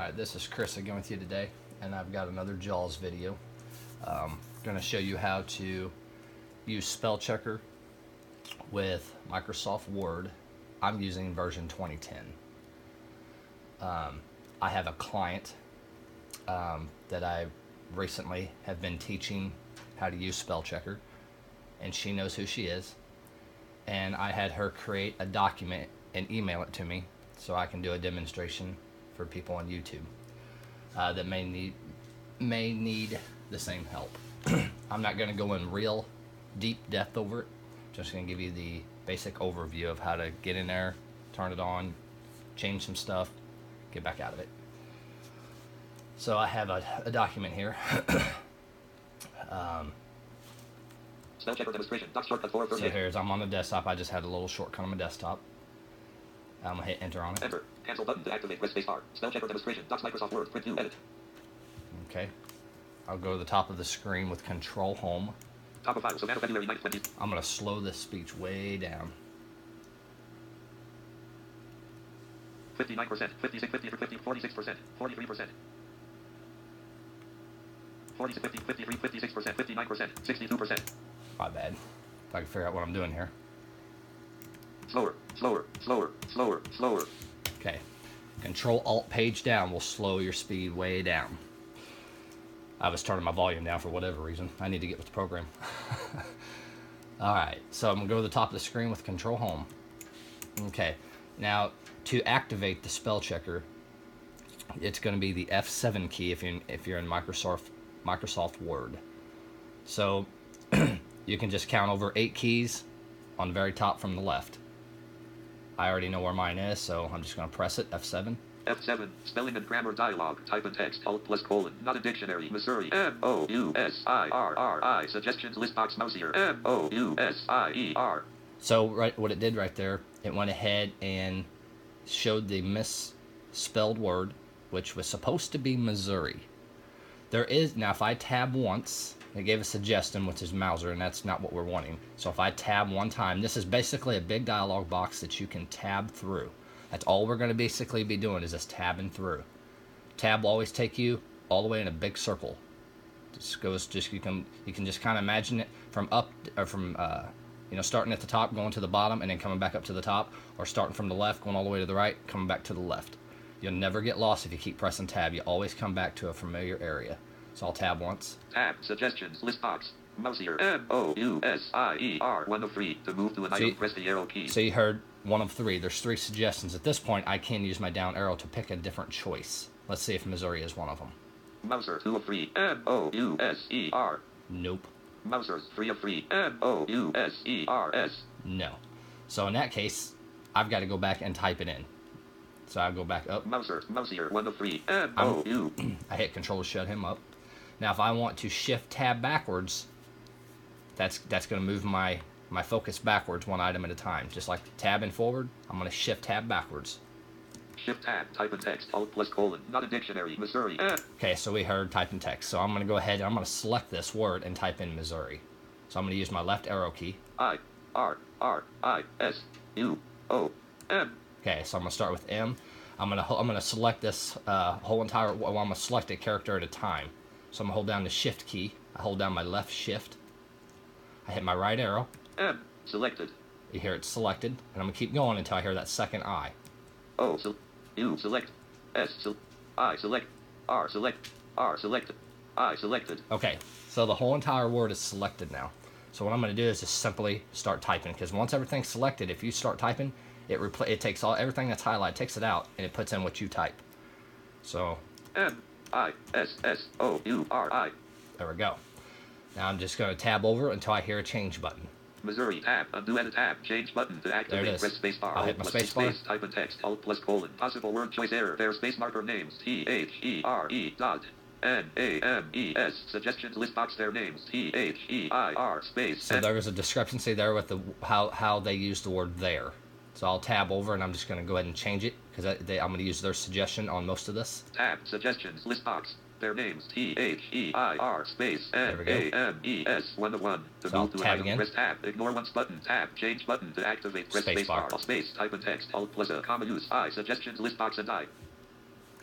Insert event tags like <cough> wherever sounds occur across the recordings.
Alright, this is Chris again with you today, and I've got another JAWS video. Um, going to show you how to use spell checker with Microsoft Word. I'm using version 2010. Um, I have a client um, that I recently have been teaching how to use spell checker, and she knows who she is. And I had her create a document and email it to me so I can do a demonstration for people on YouTube uh, that may need may need the same help. <clears throat> I'm not going to go in real deep depth over it. Just going to give you the basic overview of how to get in there, turn it on, change some stuff, get back out of it. So I have a, a document here. <clears throat> um, checker demonstration. Doc shortcut 4 of so here's I'm on the desktop. I just had a little shortcut on my desktop. I'm gonna hit enter on it. Enter. Cancel button to activate. Press space bar. Spell checker demonstration. Docs Microsoft Word. Print. Edit. Okay. I'll go to the top of the screen with Control Home. Top of file. Savannah February 9th, 20. I'm gonna slow this speech way down. 59%. 56, 50, 50, 46%. 43%. 40, 50, 53, 56%. 59%. 62%. My bad. If I can figure out what I'm doing here. Slower. Slower. Slower. Slower. Slower. Okay. Control Alt page down will slow your speed way down. I was turning my volume down for whatever reason. I need to get with the program. <laughs> Alright, so I'm going to go to the top of the screen with Control Home. Okay, now to activate the spell checker, it's going to be the F7 key if you're, if you're in Microsoft, Microsoft Word. So <clears throat> you can just count over eight keys on the very top from the left. I already know where mine is, so I'm just going to press it, F7. F7. Spelling and grammar dialogue. Type in text. Alt plus colon. Not a dictionary. Missouri. M O U S I R R I. Suggestions list box mouse here. M O U S I E R. So right, what it did right there, it went ahead and showed the misspelled word, which was supposed to be Missouri. There is now, if I tab once, it gave a suggestion, which is Mauser, and that's not what we're wanting. So if I tab one time, this is basically a big dialog box that you can tab through. That's all we're going to basically be doing is just tabbing through. Tab will always take you all the way in a big circle. Just goes, just you can you can just kind of imagine it from up or from uh, you know starting at the top, going to the bottom, and then coming back up to the top, or starting from the left, going all the way to the right, coming back to the left. You'll never get lost if you keep pressing tab. You always come back to a familiar area. So I'll tab once. Tab. Suggestions list box. Mouse here. M O U S I E R. One of three. To move to an See- item, press the arrow key. So you heard one of three. There's three suggestions. At this point, I can use my down arrow to pick a different choice. Let's see if Missouri is one of them. Mouser. Two of three. M O U S E R. Nope. Mousers. Three of three. M O U S E R S. No. So in that case, I've got to go back and type it in. So I'll go back up. Mouser. Mouse here. One of three. M O U. <clears throat> I hit Control to shut him up. Now, if I want to shift tab backwards, that's that's going to move my my focus backwards one item at a time. Just like tabbing forward, I'm going to shift tab backwards. Shift tab. Type in text. Alt plus colon. Not a dictionary. Missouri. M. Okay, so we heard type in text. So I'm going to go ahead and I'm going to select this word and type in Missouri. So I'm going to use my left arrow key. I R R I S U O M. Okay, so I'm gonna start with M. I'm gonna I'm gonna select this uh, whole entire. Well, I'm gonna select a character at a time. So I'm gonna hold down the Shift key. I hold down my left Shift. I hit my right arrow. M. Selected. You hear it selected, and I'm gonna keep going until I hear that second I. O. Se- U. Select. S. Se- I. Select. R. Select. R. Selected. I. Selected. Okay, so the whole entire word is selected now. So what I'm gonna do is just simply start typing, because once everything's selected, if you start typing, it repl- it takes all everything that's highlighted, takes it out, and it puts in what you type. So M. I. S. S. O. U. R. I. there we go. Now I'm just gonna tab over until I hear a change button. Missouri tab. Undo edit tab. Change button to activate. There it is. Press space bar. I'll hit my space bar. Space. Type in text. Alt plus colon. Possible word choice error. There space marker names. T H E R E dot. N A M E S. Suggestions list box their names. T H E I R space. So there was a discrepancy there with the how how they use the word there. So I'll tab over and I'm just going to go ahead and change it because I'm going to use their suggestion on most of this. Tab. Suggestions list box. Their names. T H E I R space N There we go. A M E S. One of one. To So I'll move to tab item, again. press tab. Ignore once button. Tab. Change button to activate. Press Space bar. bar. Space. Type in text. Alt plus a comma use. I. Suggestions list box and I.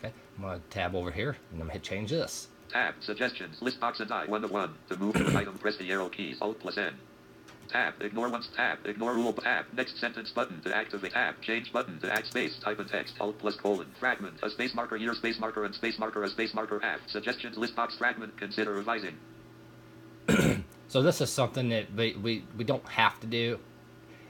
Okay. I'm gonna tab over here and I'm gonna hit change this. Tab. Suggestions. List box and I. 1 to 1. To move to an item, press the arrow keys. Alt plus N. Tab. Ignore once. Tab. Ignore rule. Tab. Next sentence button to activate. Tab. Change button to add space. Type in text. Alt plus colon. Fragment. A space marker. Year space marker and space marker. A space marker. Tab. Suggestions. List box. Fragment. Consider revising. <clears throat> So this is something that we, we, we don't have to do.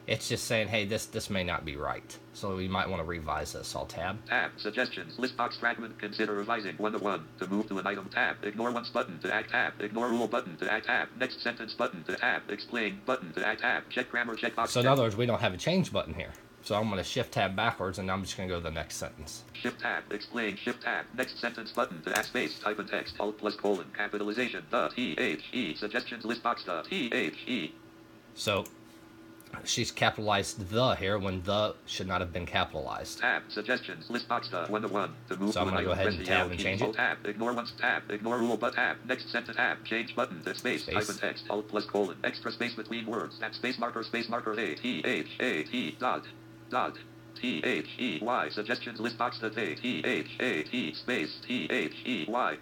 It's just saying, hey, this this may not be right. So we might want to revise this. I'll tab. Tab. Suggestions. List box fragment. Consider revising. 1 to 1. To move to an item. Tab. Ignore once button to add tab. Ignore rule button to add tab. Next sentence button to tab. Explain button to add tab. Check grammar. Check box. So in check. other words, we don't have a change button here. So I'm going to shift tab backwards and I'm just going to go to the next sentence. Shift tab. Explain. Shift tab. Next sentence button to add space. Type in text. Alt plus colon. Capitalization. The T H E. Suggestions. List box. The T H E. So she's capitalized the here when the should not have been capitalized. Tab. Suggestions. List box. The 1 to 1. To move So I'm gonna go ahead and the tab and change it. Tab. Ignore once. Tab. Ignore rule but tab. Next sentence. Tab. Change button to space. Type Space. in text. Alt plus colon. Extra space between words. That space marker. Space marker. A T H A T dot dot. T H E Y suggestions list box that A T H A T space T H E Y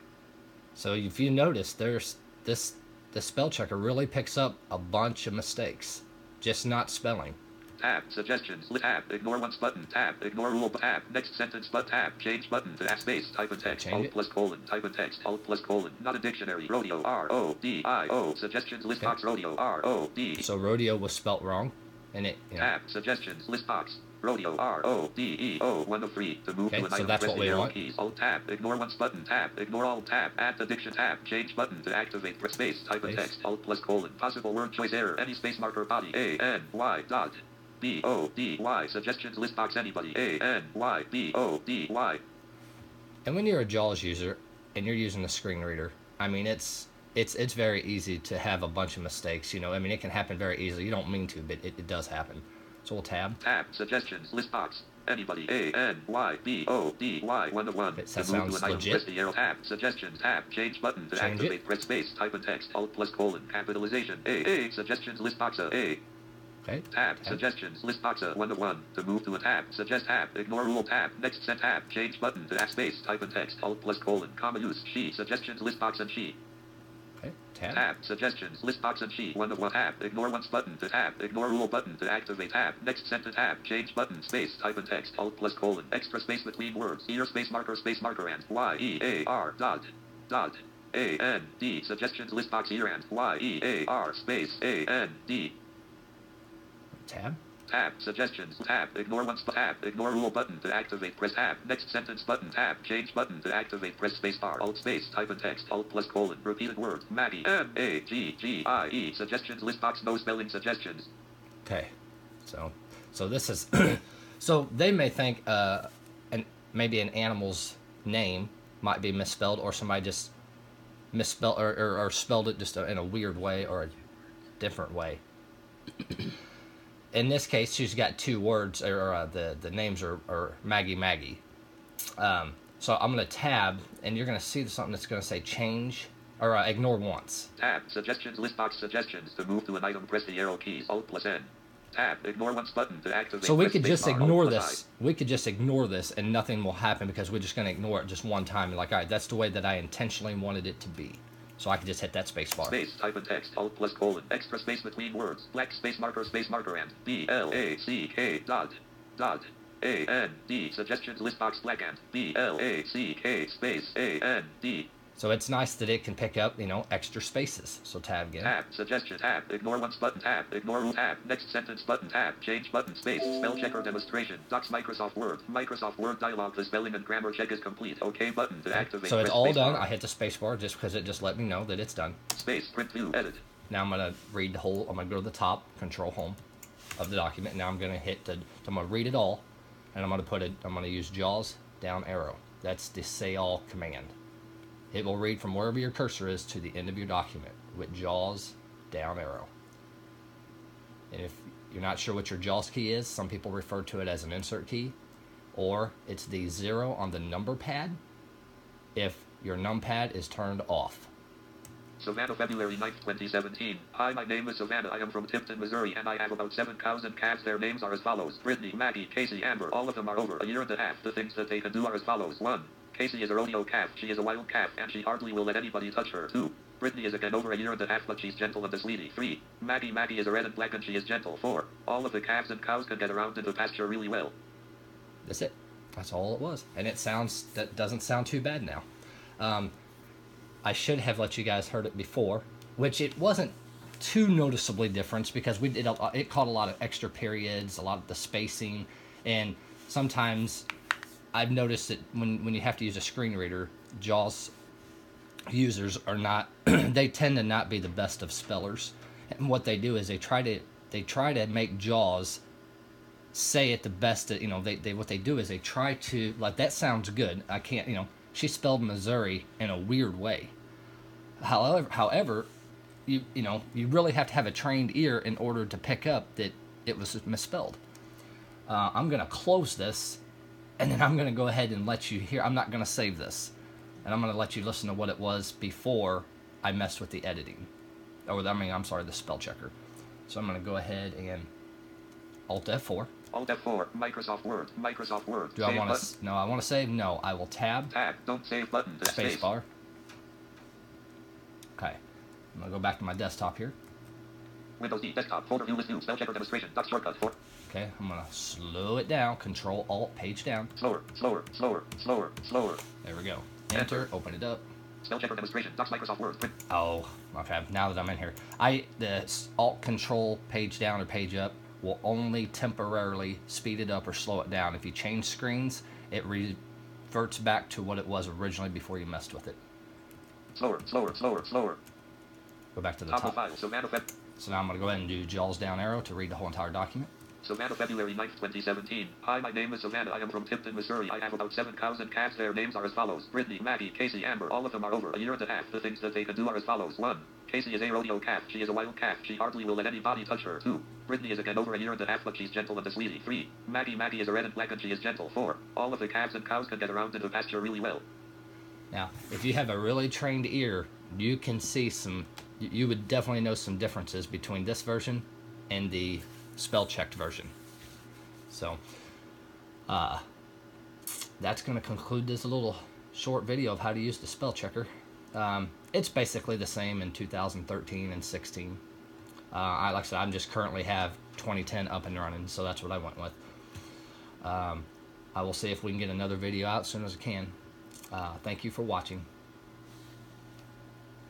So if you notice, there's this the spell checker really picks up a bunch of mistakes, just not spelling. tab suggestions list tab ignore once button tab ignore rule tab next sentence but tab change button to space type in text Change alt plus colon type in text alt plus colon not a dictionary rodeo R O D I O suggestions list Okay. box rodeo R O D So rodeo was spelt wrong, and it you know, tab suggestions list box rodeo R O D E O one of three to move Okay, to an so item that's what the we want. keys alt tab ignore once button tab ignore all tab add the diction tab change button to activate press space type in Space. text alt plus colon possible word choice error any space marker body A N Y dot B O D Y suggestions list box anybody A N Y B O D Y and when you're a JAWS user and you're using a screen reader, I mean it's it's it's very easy to have a bunch of mistakes. You know, I mean it can happen very easily. You don't mean to, but it, it does happen. So tab. tab suggestions list box anybody A N Y B O D Y one to one It to move sounds to legit. press the arrow tab suggestions tab change button to Change it. activate press space type in text alt plus colon capitalization A A suggestions list box A Okay. Tab. Tab. Suggestions. List box a one to one. To move to a tab. Suggest tab. Ignore rule tab. Next set tab. Change button to add space. Type in text. Alt plus colon. Comma use. She. Suggestions. List box and she. Okay. Tab. Tab. Suggestions. List box and she. One of one tab. Ignore once button to tab. Ignore rule button to activate tab. Next sentence tab. Change button. Space. Type in text. Alt plus colon. Extra space between words. Ear space marker space marker and Y E A R dot dot. A N D suggestions list box ear and Y E A R space A N D Tab. Tab. Suggestions. Tab. Ignore once. Tab. Ignore rule button to activate. Press tab. Next sentence button. Tab. Change button to activate. Press space bar. Alt space. Type in text. Alt plus colon. Repeated word. Maggie. M A G G I E. Suggestions. List box. No spelling suggestions. Okay. So so this is <clears throat> so they may think uh an maybe an animal's name might be misspelled or somebody just misspelled or, or, or spelled it just in a weird way or a different way. In this case, she's got two words, or uh, the the names are, are Maggie Maggie. Um, so I'm gonna tab, and you're gonna see something that's gonna say change or uh, ignore once. Tab. Suggestions. List box. Suggestions. To move to an item, press the arrow keys. Alt plus N. Tab. Ignore once button to activate. So we could just ignore plus I. this. We could just ignore this, and nothing will happen because we're just gonna ignore it just one time. And like, all right, that's the way that I intentionally wanted it to be. So I can just hit that space bar. Space, type in text, alt plus colon, extra space between words, black space marker, space marker, and B L A C K dot dot A N D suggestions list box black and B L A C K space A N D So it's nice that it can pick up, you know, extra spaces. So tab again. tab suggestion tab ignore once button tab ignore rule tab next sentence button tab change button space spell checker demonstration docs Microsoft Word Microsoft Word dialog the spelling and grammar check is complete OK button to activate So it's all done. bar. I hit the space bar just because it just let me know that it's done. space print view edit Now I'm gonna read the whole. I'm gonna go to the top, Control Home, of the document. Now I'm gonna hit the. I'm gonna read it all, and I'm gonna put it. I'm gonna use JAWS down arrow. That's the say all command. It will read from wherever your cursor is to the end of your document with JAWS down arrow. And if you're not sure what your JAWS key is, some people refer to it as an insert key, or it's the zero on the number pad if your numpad is turned off. Savannah, February 9th, 2017. Hi, my name is Savannah. I am from Tipton, Missouri, and I have about 7,000 cats. Their names are as follows Brittany, Maggie, Casey, Amber. All of them are over a year and a half. The things that they can do are as follows 1. Casey is a rodeo calf. She is a wild calf, and she hardly will let anybody touch her. 2. Brittany is again over a year and a half, but she's gentle and misleading. 3. Maggie Maggie is a red and black, and she is gentle. 4. All of the calves and cows can get around in the pasture really well. That's it. That's all it was, and it sounds that doesn't sound too bad now. Um, I should have let you guys heard it before, which it wasn't too noticeably different because we did a, it caught a lot of extra periods, a lot of the spacing, and sometimes I've noticed that when when you have to use a screen reader, JAWS users are not <clears throat> they tend to not be the best of spellers, and what they do is they try to they try to make JAWS say it the best that you know they, they what they do is they try to like that sounds good. I can't you know she spelled missouri in a weird way. However however you you know you really have to have a trained ear in order to pick up that it was misspelled. Uh, i'm going to close this and then i'm going to go ahead and let you hear i'm not going to save this and i'm going to let you listen to what it was before i messed with the editing or i mean i'm sorry the spell checker so i'm going to go ahead and alt f4 Alt F4, Microsoft Word, Microsoft Word. Do I want to? No, I want to save. No, I will tab. Tab, don't save button. to Space bar. Okay, I'm gonna go back to my desktop here. Windows D, desktop, folder view list new, spell checker demonstration, doc shortcut for. Okay, I'm gonna slow it down. Control Alt, page down. Slower, slower, slower, slower, slower. There we go. Enter. Open it up. Spell checker demonstration, docs Microsoft Word. Print. Oh, okay. Now that I'm in here, I the Alt Control page down or page up will only temporarily speed it up or slow it down. If you change screens, it reverts back to what it was originally before you messed with it. Slower, slower, slower, slower. Go back to the Top of top. file, Feb- So now I'm going to go ahead and do JAWS down arrow to read the whole entire document. Savannah, February 9th, 2017. Hi, my name is Savannah. I am from Tipton, Missouri. I have about seven cows and calves. Their names are as follows. Brittany, Maggie, Casey, Amber. All of them are over a year and a half. The things that they can do are as follows. 1. Casey is a rodeo calf. She is a wild calf. She hardly will let anybody touch her. 2. Brittany is again over a year and a half, but she's gentle and misleading. 3. Maggie, Maggie is a red and black and she is gentle. 4. All of the calves and cows can get around in the pasture really well. Now, if you have a really trained ear, you can see some, you- would definitely know some differences between this version and the spell checked version. So, uh, that's going to conclude this little short video of how to use the spell checker. Um, it's basically the same in 2013 and 16. Uh, I like I said, I'm just currently have 2010 up and running, so that's what I went with. Um, I will see if we can get another video out as soon as I can. Uh, thank you for watching.